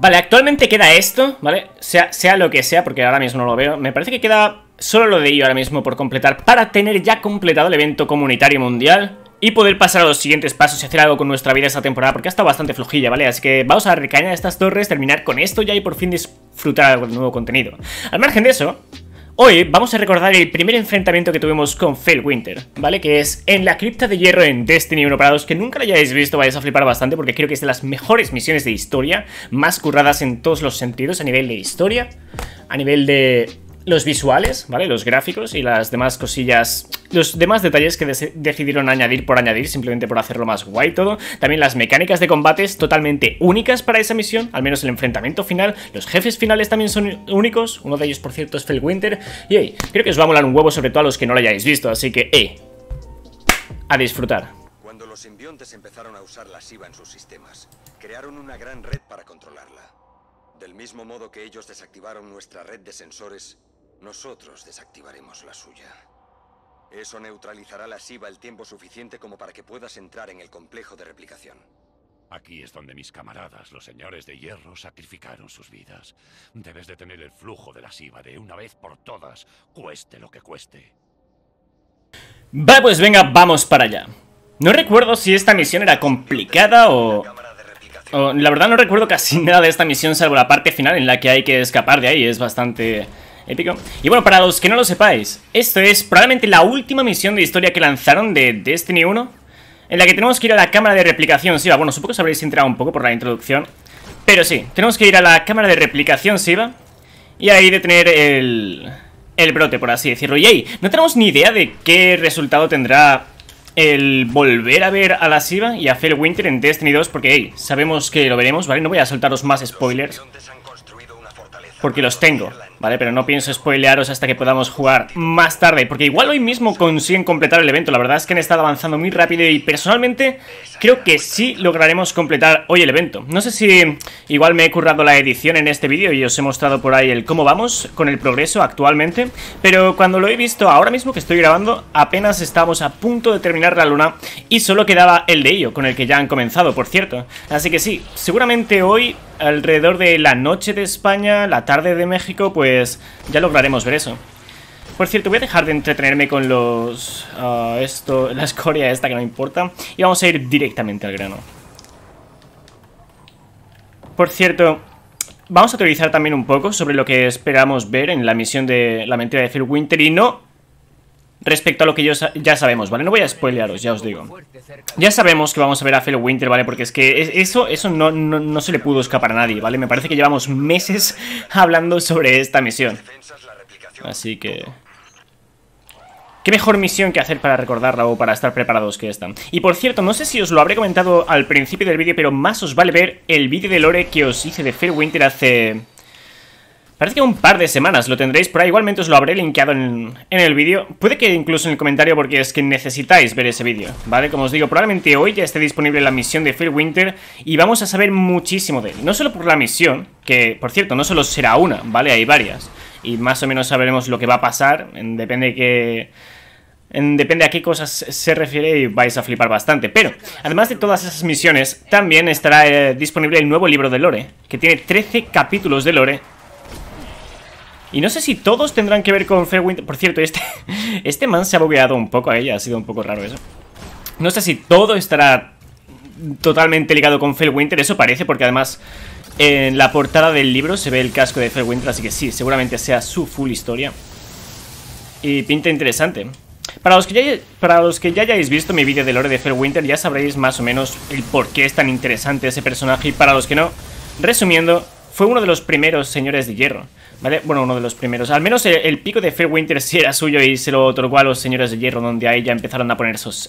Vale, actualmente queda esto, ¿vale? Sea, sea lo que sea, porque ahora mismo no lo veo Me parece que queda solo lo de ello ahora mismo por completar Para tener ya completado el evento comunitario mundial y poder pasar a los siguientes pasos y hacer algo con nuestra vida esta temporada porque ha estado bastante flojilla, ¿vale? Así que vamos a recañar estas torres, terminar con esto ya y por fin disfrutar algo de nuevo contenido. Al margen de eso, Hoy vamos a recordar el primer enfrentamiento que tuvimos con Winter, ¿vale? Que es en la cripta de hierro en Destiny 1 para los que nunca lo hayáis visto vais a flipar bastante porque creo que es de las mejores misiones de historia, más curradas en todos los sentidos, a nivel de historia, a nivel de los visuales, ¿vale? Los gráficos y las demás cosillas, los demás detalles que decidieron añadir por añadir, simplemente por hacerlo más guay todo. También las mecánicas de combates totalmente únicas para esa misión, al menos el enfrentamiento final. Los jefes finales también son únicos, uno de ellos por cierto es Winter Y hey, creo que os va a molar un huevo sobre todo a los que no lo hayáis visto, así que, eh, a disfrutar. Cuando los simbiontes empezaron a usar la SIVA en sus sistemas, crearon una gran red para controlarla. Del mismo modo que ellos desactivaron nuestra red de sensores, nosotros desactivaremos la suya. Eso neutralizará la SIVA el tiempo suficiente como para que puedas entrar en el complejo de replicación. Aquí es donde mis camaradas, los señores de hierro, sacrificaron sus vidas. Debes detener el flujo de la SIVA de una vez por todas, cueste lo que cueste. Vale, pues venga, vamos para allá. No recuerdo si esta misión era complicada o... o... La verdad no recuerdo casi nada de esta misión salvo la parte final en la que hay que escapar de ahí, es bastante épico. Y bueno, para los que no lo sepáis, esto es probablemente la última misión de historia que lanzaron de Destiny 1, en la que tenemos que ir a la cámara de replicación SIVA. Bueno, supongo que os habréis enterado un poco por la introducción, pero sí, tenemos que ir a la cámara de replicación SIVA y ahí detener el, el brote, por así decirlo. Y no tenemos ni idea de qué resultado tendrá el volver a ver a la SIVA y a Winter en Destiny 2 porque, hey, sabemos que lo veremos, ¿vale? No voy a soltaros más spoilers porque los tengo, ¿vale? Pero no pienso spoilearos hasta que podamos jugar más tarde, porque igual hoy mismo consiguen completar el evento. La verdad es que han estado avanzando muy rápido y personalmente creo que sí lograremos completar hoy el evento. No sé si igual me he currado la edición en este vídeo y os he mostrado por ahí el cómo vamos con el progreso actualmente, pero cuando lo he visto ahora mismo que estoy grabando, apenas estábamos a punto de terminar la luna y solo quedaba el de ello, con el que ya han comenzado, por cierto. Así que sí, seguramente hoy alrededor de la noche de España, la tarde de México, pues ya lograremos ver eso. Por cierto, voy a dejar de entretenerme con los... Uh, esto, la escoria esta que no importa. Y vamos a ir directamente al grano. Por cierto, vamos a teorizar también un poco sobre lo que esperamos ver en la misión de la mentira de Phil Winter y no respecto a lo que ya sabemos, ¿vale? No voy a spoilearos, ya os digo. Ya sabemos que vamos a ver a Phil Winter, ¿vale? Porque es que eso, eso no, no, se le pudo escapar a nadie, ¿vale? Me parece que llevamos meses hablando sobre esta misión. Así que... ¿Qué mejor misión que hacer para recordarla o para estar preparados que esta? Y por cierto, no sé si os lo habré comentado al principio del vídeo, pero más os vale ver el vídeo de Lore que os hice de Phil Winter hace Parece que un par de semanas lo tendréis ahí. Igualmente os lo habré linkeado en, el vídeo. Puede que incluso en el comentario porque es que necesitáis ver ese vídeo, ¿vale? Como os digo, probablemente hoy ya esté disponible la misión de Phil Winter y vamos a saber muchísimo de él. No solo por la misión, que por cierto, no solo será una, ¿vale? Hay varias. Y más o menos sabremos lo que va a pasar. Depende de qué... Depende a qué cosas se refiere y vais a flipar bastante. Pero, además de todas esas misiones, también estará eh, disponible el nuevo libro de Lore, que tiene 13 capítulos de Lore y no sé si todos tendrán que ver con Winter Por cierto, este, este man se ha bugueado un poco a ella. Ha sido un poco raro eso. No sé si todo estará totalmente ligado con Winter Eso parece, porque además en la portada del libro se ve el casco de Winter Así que sí, seguramente sea su full historia. Y pinta interesante. Para los, que ya, para los que ya hayáis visto mi vídeo de lore de Winter ya sabréis más o menos el por qué es tan interesante ese personaje. Y para los que no, resumiendo, fue uno de los primeros señores de hierro. ¿Vale? Bueno, uno de los primeros. Al menos el, pico de Fairwinter sí era suyo y se lo otorgó a los señores de hierro, donde ahí ya empezaron a,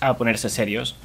a ponerse serios.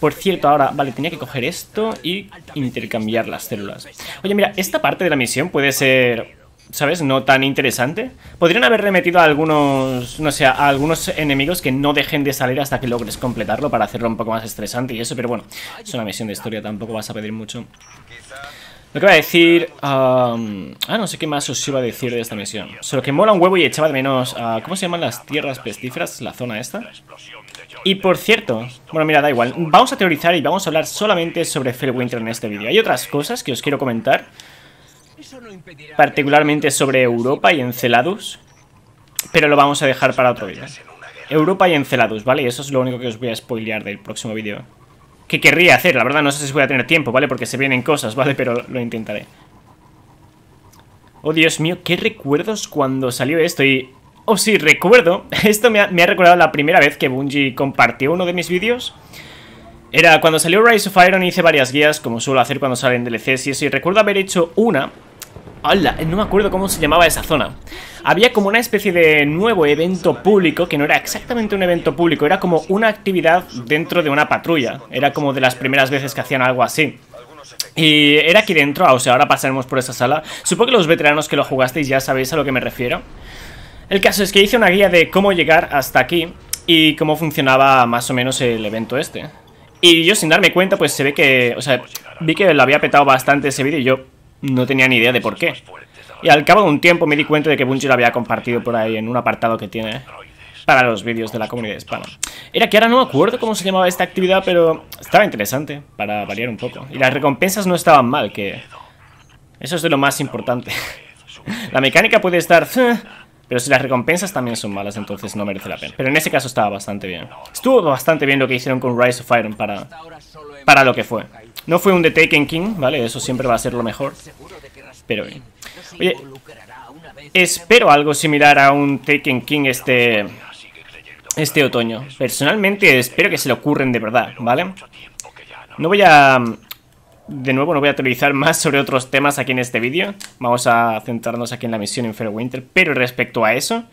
Por cierto, ahora, vale, tenía que coger esto y intercambiar las células. Oye, mira, esta parte de la misión puede ser, ¿sabes? No tan interesante. Podrían haber remetido a algunos, no sé, a algunos enemigos que no dejen de salir hasta que logres completarlo para hacerlo un poco más estresante y eso, pero bueno, es una misión de historia, tampoco vas a pedir mucho. Lo que iba a decir... ah, no sé qué más os iba a decir de esta misión. Solo que mola un huevo y echaba de menos... ¿Cómo se llaman las tierras pestíferas? La zona esta. Y por cierto... Bueno, mira, da igual. Vamos a teorizar y vamos a hablar solamente sobre Winter en este vídeo. Hay otras cosas que os quiero comentar. particularmente sobre Europa y Enceladus, pero lo vamos a dejar para otro vídeo. Europa y Enceladus, ¿vale? Y eso es lo único que os voy a spoilear del próximo vídeo. Que querría hacer, la verdad no sé si voy a tener tiempo, ¿vale? Porque se vienen cosas, ¿vale? Pero lo intentaré. Oh, Dios mío, qué recuerdos cuando salió esto y... Oh, sí, recuerdo. Esto me ha, me ha recordado la primera vez que Bungie compartió uno de mis vídeos. Era cuando salió Rise of Iron hice varias guías, como suelo hacer cuando salen DLCs y eso. Y recuerdo haber hecho una... ¡Hala! No me acuerdo cómo se llamaba esa zona. Había como una especie de nuevo evento público, que no era exactamente un evento público, era como una actividad dentro de una patrulla. Era como de las primeras veces que hacían algo así. Y era aquí dentro, o sea, ahora pasaremos por esa sala. Supongo que los veteranos que lo jugasteis ya sabéis a lo que me refiero. El caso es que hice una guía de cómo llegar hasta aquí y cómo funcionaba más o menos el evento este. Y yo sin darme cuenta, pues se ve que, o sea, vi que lo había petado bastante ese vídeo y yo no tenía ni idea de por qué. Y al cabo de un tiempo me di cuenta de que Bungie lo había compartido por ahí en un apartado que tiene para los vídeos de la comunidad hispana. Era que ahora no me acuerdo cómo se llamaba esta actividad, pero estaba interesante, para variar un poco. Y las recompensas no estaban mal, que... Eso es de lo más importante. la mecánica puede estar... Pero si las recompensas también son malas, entonces no merece la pena. Pero en ese caso estaba bastante bien. Estuvo bastante bien lo que hicieron con Rise of Iron para, para lo que fue. No fue un The Taken King, ¿vale? Eso siempre va a ser lo mejor. Pero bien. Oye, espero algo similar a un Taken King este este otoño. Personalmente espero que se le ocurren de verdad, ¿vale? No voy a... De nuevo, no voy a teorizar más sobre otros temas aquí en este vídeo. Vamos a centrarnos aquí en la misión en Winter. Pero respecto a eso...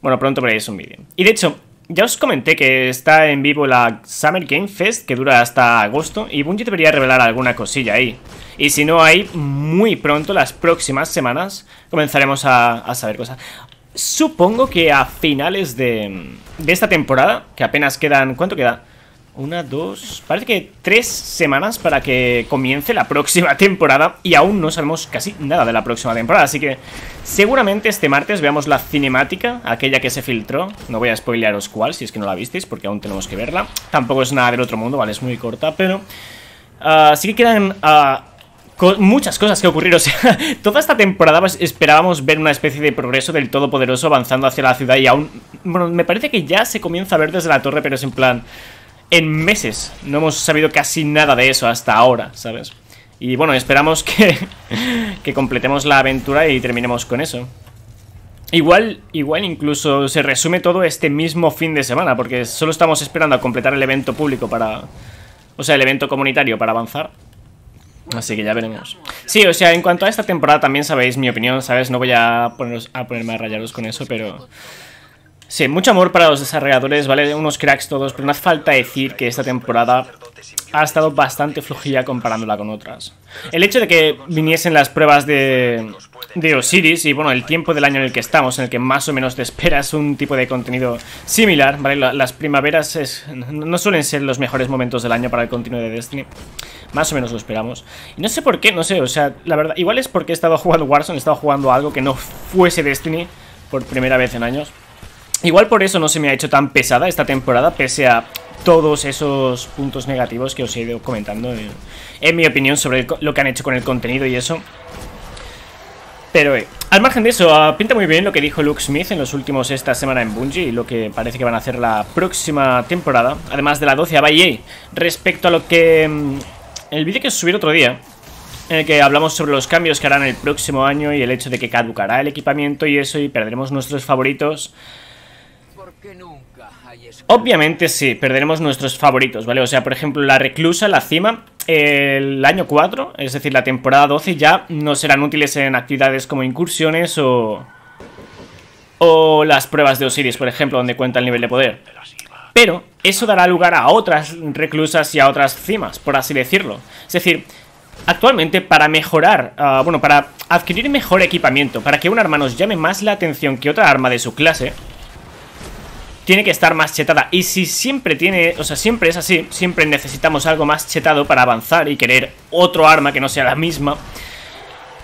Bueno, pronto veréis un vídeo. Y de hecho, ya os comenté que está en vivo la Summer Game Fest, que dura hasta agosto, y Bungie debería revelar alguna cosilla ahí. Y si no hay, muy pronto, las próximas semanas, comenzaremos a, a saber cosas. Supongo que a finales de, de esta temporada, que apenas quedan... ¿Cuánto queda? Una, dos... Parece que tres semanas para que comience la próxima temporada y aún no sabemos casi nada de la próxima temporada, así que seguramente este martes veamos la cinemática, aquella que se filtró, no voy a spoilearos cuál si es que no la visteis porque aún tenemos que verla, tampoco es nada del otro mundo, vale, es muy corta, pero uh, sí que quedan... Uh, muchas cosas que ocurrir, o sea, toda esta temporada pues, esperábamos ver una especie de progreso del Todopoderoso avanzando hacia la ciudad y aún, bueno, me parece que ya se comienza a ver desde la torre, pero es en plan, en meses, no hemos sabido casi nada de eso hasta ahora, ¿sabes? Y bueno, esperamos que, que completemos la aventura y terminemos con eso. Igual, igual incluso se resume todo este mismo fin de semana, porque solo estamos esperando a completar el evento público para... O sea, el evento comunitario para avanzar. Así que ya veremos. Sí, o sea, en cuanto a esta temporada también sabéis mi opinión, ¿sabes? No voy a, poneros, a ponerme a rayaros con eso, pero... Sí, mucho amor para los desarrolladores, ¿vale? Unos cracks todos, pero no hace falta decir que esta temporada ha estado bastante flojilla comparándola con otras. El hecho de que viniesen las pruebas de, de Osiris y, bueno, el tiempo del año en el que estamos, en el que más o menos te esperas un tipo de contenido similar, ¿vale? Las primaveras no suelen ser los mejores momentos del año para el contenido de Destiny. Más o menos lo esperamos. Y no sé por qué, no sé, o sea, la verdad, igual es porque he estado jugando Warzone, he estado jugando algo que no fuese Destiny por primera vez en años. Igual por eso no se me ha hecho tan pesada esta temporada, pese a todos esos puntos negativos que os he ido comentando en, mi opinión sobre lo que han hecho con el contenido y eso. Pero eh, al margen de eso, ah, pinta muy bien lo que dijo Luke Smith en los últimos esta semana en Bungie y lo que parece que van a hacer la próxima temporada, además de la 12 a EA, respecto a lo que mm, el vídeo que subí otro día, en el que hablamos sobre los cambios que harán el próximo año y el hecho de que caducará el equipamiento y eso y perderemos nuestros favoritos. Obviamente sí, perderemos nuestros favoritos, ¿vale? O sea, por ejemplo, la reclusa, la cima, el año 4, es decir, la temporada 12 ya no serán útiles en actividades como incursiones o... O las pruebas de Osiris, por ejemplo, donde cuenta el nivel de poder. Pero eso dará lugar a otras reclusas y a otras cimas, por así decirlo. Es decir, actualmente para mejorar, ah, bueno, para adquirir mejor equipamiento, para que un arma nos llame más la atención que otra arma de su clase, tiene que estar más chetada. Y si siempre tiene, o sea, siempre es así, siempre necesitamos algo más chetado para avanzar y querer otro arma que no sea la misma,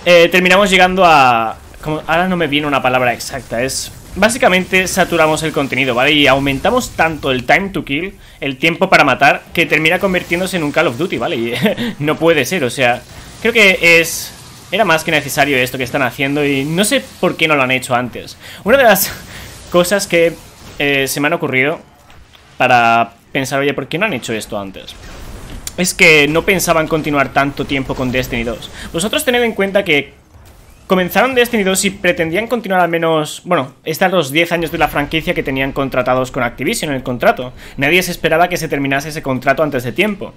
eh, terminamos llegando a... Como, ahora no me viene una palabra exacta, es Básicamente saturamos el contenido, ¿vale? Y aumentamos tanto el time to kill, el tiempo para matar, que termina convirtiéndose en un Call of Duty, ¿vale? Y no puede ser, o sea, creo que es era más que necesario esto que están haciendo y no sé por qué no lo han hecho antes. Una de las cosas que eh, se me han ocurrido para pensar, oye, ¿por qué no han hecho esto antes? Es que no pensaban continuar tanto tiempo con Destiny 2. Vosotros tened en cuenta que comenzaron Destiny 2 y pretendían continuar al menos, bueno, estar los 10 años de la franquicia que tenían contratados con Activision en el contrato. Nadie se esperaba que se terminase ese contrato antes de tiempo.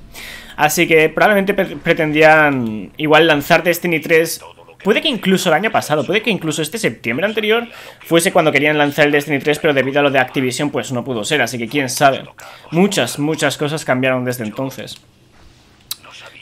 Así que probablemente pretendían igual lanzar Destiny 3 Puede que incluso el año pasado, puede que incluso este septiembre anterior fuese cuando querían lanzar el Destiny 3, pero debido a lo de Activision pues no pudo ser, así que quién sabe. Muchas, muchas cosas cambiaron desde entonces.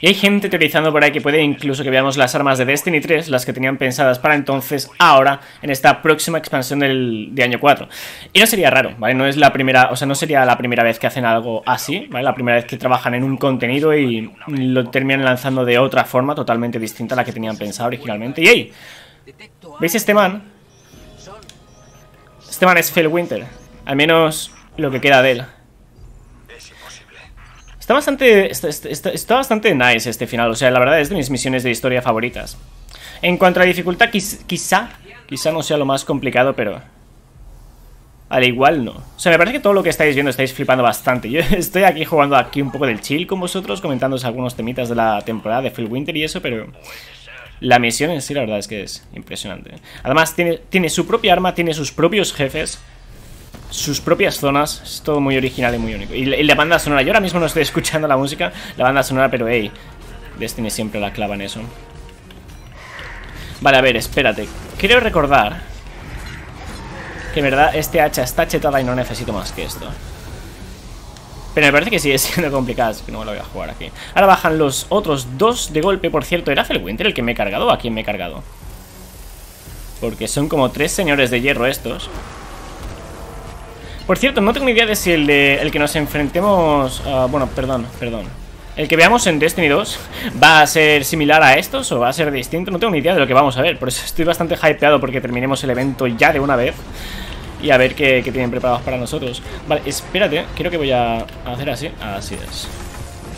Y hay gente teorizando por ahí que puede incluso que veamos las armas de Destiny 3, las que tenían pensadas para entonces, ahora, en esta próxima expansión del, de año 4. Y no sería raro, ¿vale? No es la primera, o sea, no sería la primera vez que hacen algo así, ¿vale? La primera vez que trabajan en un contenido y lo terminan lanzando de otra forma totalmente distinta a la que tenían pensado originalmente. Y hey, ¿veis este man? Este man es Phil Winter, al menos lo que queda de él. Está bastante, está, bastante nice este final, o sea, la verdad es de mis misiones de historia favoritas. En cuanto a dificultad, quizá, quizá no sea lo más complicado, pero... Al igual no. O sea, me parece que todo lo que estáis viendo estáis flipando bastante. Yo estoy aquí jugando aquí un poco del chill con vosotros, comentándoos algunos temitas de la temporada de Phil Winter y eso, pero... La misión en sí, la verdad es que es impresionante. Además, tiene, tiene su propia arma, tiene sus propios jefes sus propias zonas. Es todo muy original y muy único. Y, la banda sonora, yo ahora mismo no estoy escuchando la música, la banda sonora, pero hey, Destiny siempre la clava en eso. Vale, a ver, espérate. Quiero recordar que en verdad este hacha está chetada y no necesito más que esto. Pero me parece que sigue siendo complicado, así que no me lo voy a jugar aquí. Ahora bajan los otros dos de golpe, por cierto. ¿Era Felwinter el que me he cargado o a quién me he cargado? Porque son como tres señores de hierro estos. Por cierto, no tengo ni idea de si el, el que nos enfrentemos... Ah, bueno, perdón, perdón. El que veamos en Destiny 2 va a ser similar a estos o va a ser distinto. No tengo ni idea de lo que vamos a ver. Por eso estoy bastante hypeado porque terminemos el evento ya de una vez. Y a ver qué, tienen preparados para nosotros. Vale, espérate. Creo que voy a hacer así. Así es.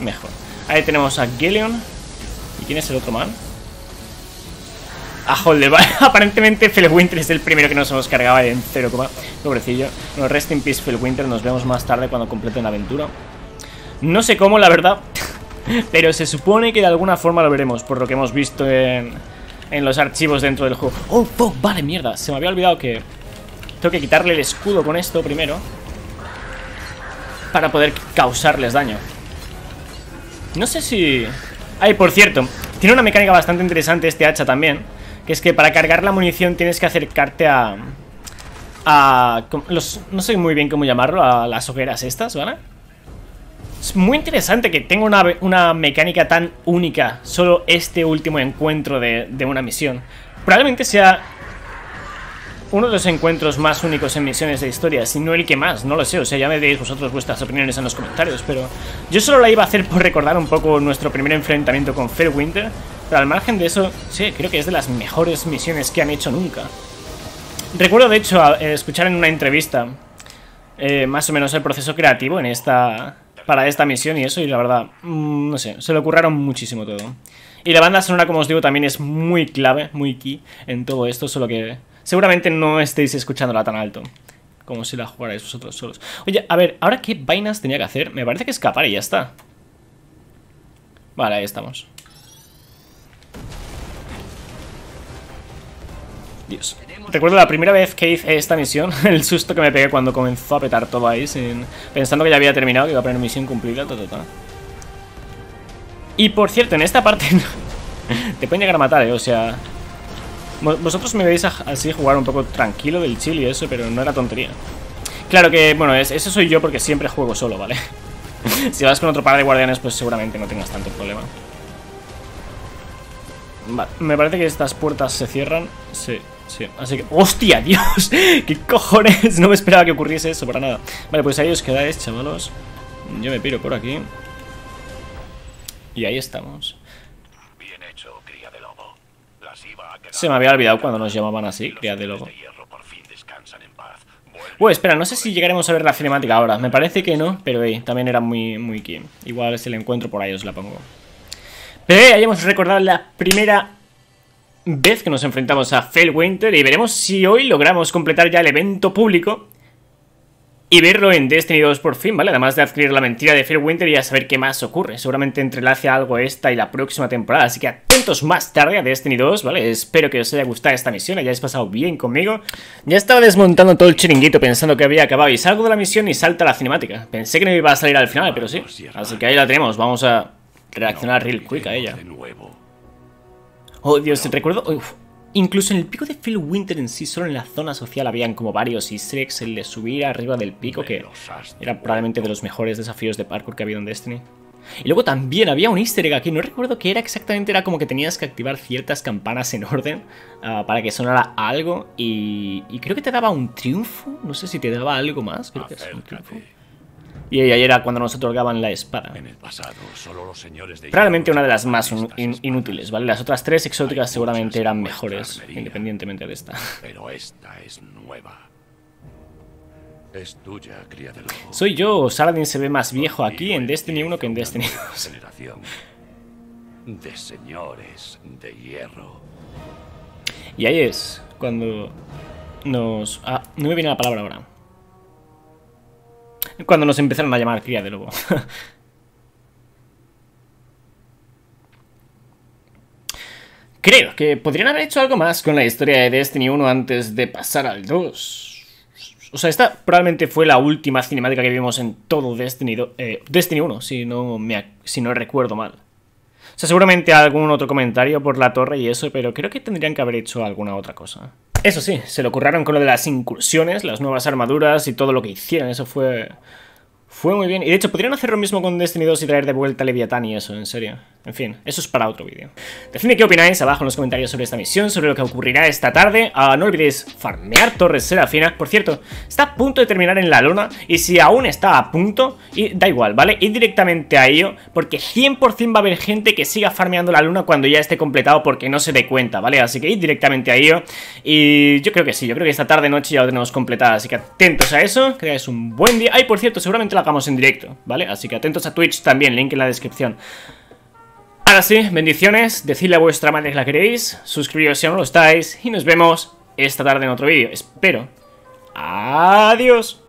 Mejor. Ahí tenemos a Gillion. ¿Y quién es el otro man? A Holder. Aparentemente Felwinter es el primero que nos hemos cargado en 0, pobrecillo. Bueno, rest in peace Felwinter, nos vemos más tarde cuando completen la aventura. No sé cómo, la verdad, pero se supone que de alguna forma lo veremos, por lo que hemos visto en, en los archivos dentro del juego. Oh, fuck, vale, mierda, se me había olvidado que tengo que quitarle el escudo con esto primero para poder causarles daño. No sé si... Ay, por cierto, tiene una mecánica bastante interesante este hacha también que es que para cargar la munición tienes que acercarte a... A... Los, no sé muy bien cómo llamarlo, a las hogueras estas, ¿vale? Es muy interesante que tenga una, una mecánica tan única Solo este último encuentro de, de una misión Probablemente sea uno de los encuentros más únicos en misiones de historia, si no el que más, no lo sé, o sea, ya me deis vosotros vuestras opiniones en los comentarios, pero yo solo la iba a hacer por recordar un poco nuestro primer enfrentamiento con Fairwinter, al margen de eso, sí, creo que es de las mejores misiones que han hecho nunca. Recuerdo, de hecho, eh, escuchar en una entrevista eh, más o menos el proceso creativo en esta para esta misión y eso, y la verdad, mm, no sé, se le ocurraron muchísimo todo. Y la banda sonora, como os digo, también es muy clave, muy key en todo esto, solo que seguramente no estéis escuchándola tan alto. Como si la jugarais vosotros solos. Oye, a ver, ¿ahora qué vainas tenía que hacer? Me parece que escapar y ya está. Vale, ahí estamos. Recuerdo la primera vez que hice esta misión, el susto que me pegué cuando comenzó a petar todo ahí, pensando que ya había terminado, que iba a poner misión cumplida, Y por cierto, en esta parte te pueden llegar a matar, ¿eh? O sea... Vosotros me veis así jugar un poco tranquilo del chill y eso, pero no era tontería. Claro que, bueno, eso soy yo porque siempre juego solo, ¿vale? si vas con otro par de guardianes, pues seguramente no tengas tanto problema. Me parece que estas puertas se cierran. Sí, Sí, así que... ¡Hostia, Dios! ¿Qué cojones? No me esperaba que ocurriese eso para nada. Vale, pues ahí os quedáis, chavalos. Yo me piro por aquí. Y ahí estamos. Se me había olvidado cuando nos llamaban así, cría de lobo. Uy, espera, no sé si llegaremos a ver la cinemática ahora. Me parece que no, pero hey, también era muy, muy key Igual si la encuentro por ahí os la pongo. Pero hey, hayamos recordado la primera vez que nos enfrentamos a Winter y veremos si hoy logramos completar ya el evento público y verlo en Destiny 2 por fin, ¿vale? Además de adquirir la mentira de Winter y a saber qué más ocurre. Seguramente entrelace algo esta y la próxima temporada, así que atentos más tarde a Destiny 2, ¿vale? Espero que os haya gustado esta misión, hayáis pasado bien conmigo. Ya estaba desmontando todo el chiringuito pensando que había acabado y salgo de la misión y salta la cinemática. Pensé que no iba a salir al final, pero sí. Así que ahí la tenemos, vamos a reaccionar real quick a ella. Oh, Dios, te recuerdo... incluso en el pico de Phil Winter en sí, solo en la zona social habían como varios easter eggs, el de subir arriba del pico, que era probablemente de los mejores desafíos de parkour que ha habido en Destiny. Y luego también había un easter egg aquí, no recuerdo qué era exactamente, era como que tenías que activar ciertas campanas en orden ah, para que sonara algo y, creo que te daba un triunfo, no sé si te daba algo más, creo que es un triunfo. Y ahí era cuando nos otorgaban la espada. En el pasado, solo los señores de Probablemente una de las más inútiles, ¿vale? Las otras tres exóticas seguramente eran mejores, independientemente de esta. Pero esta es nueva. Es tuya, cría. Soy yo, Saladin se ve más viejo aquí en Destiny 1 que en Destiny 2. Generación de señores de hierro. Y ahí es cuando nos... Ah, no me viene la palabra ahora. Cuando nos empezaron a llamar cría de lobo. Creo que podrían haber hecho algo más con la historia de Destiny 1 antes de pasar al 2. O sea, esta probablemente fue la última cinemática que vimos en todo Destiny, eh, Destiny 1, si no, me, si no recuerdo mal. O sea, seguramente algún otro comentario por la torre y eso, pero creo que tendrían que haber hecho alguna otra cosa. Eso sí, se lo curraron con lo de las incursiones, las nuevas armaduras y todo lo que hicieron. Eso fue... Fue muy bien. Y de hecho, podrían hacer lo mismo con Destiny 2 y traer de vuelta a Leviathan y eso, en serio. En fin, eso es para otro vídeo. Decidme qué opináis abajo en los comentarios sobre esta misión, sobre lo que ocurrirá esta tarde. Ah, no olvidéis farmear Torres Serafina. Por cierto, está a punto de terminar en la luna. Y si aún está a punto, da igual, ¿vale? Ir directamente a ello, porque 100% va a haber gente que siga farmeando la luna cuando ya esté completado porque no se dé cuenta, ¿vale? Así que ir directamente a ello. Y yo creo que sí, yo creo que esta tarde noche ya lo tenemos completado. Así que atentos a eso, que es un buen día. Ay, por cierto, seguramente lo hagamos en directo, ¿vale? Así que atentos a Twitch también, link en la descripción. Ahora sí, bendiciones, decidle a vuestra madre que la queréis, suscribiros si aún no lo estáis y nos vemos esta tarde en otro vídeo. Espero. Adiós.